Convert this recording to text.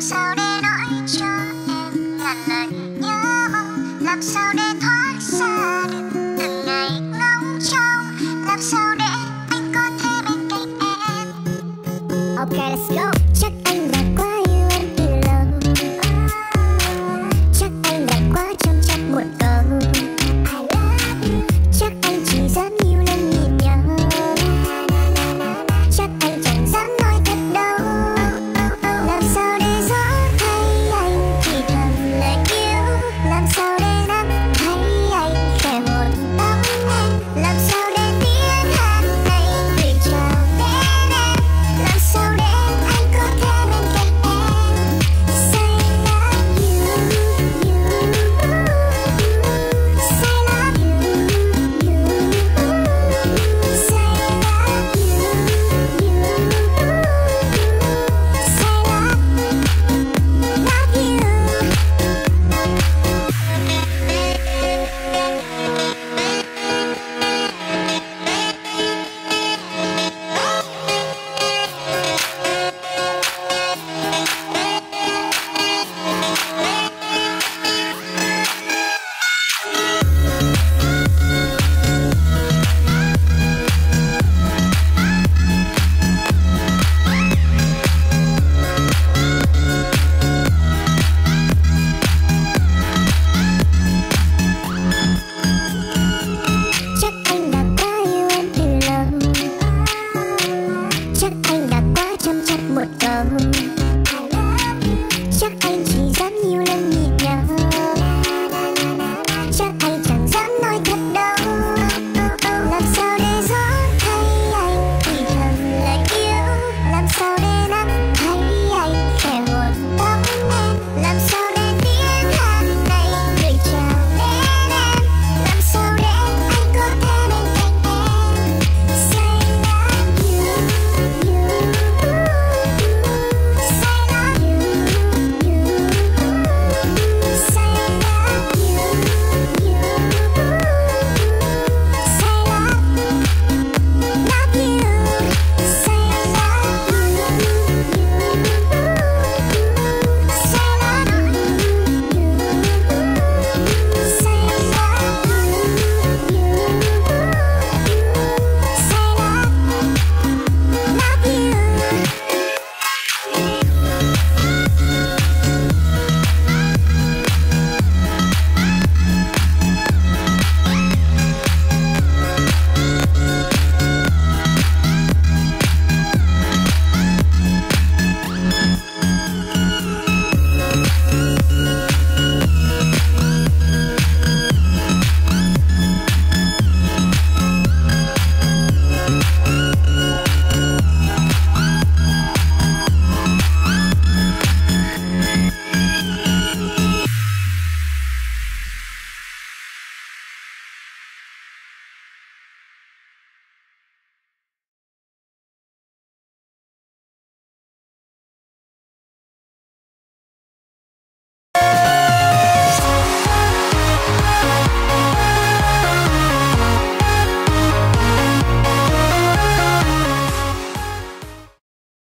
それの一兆円ララ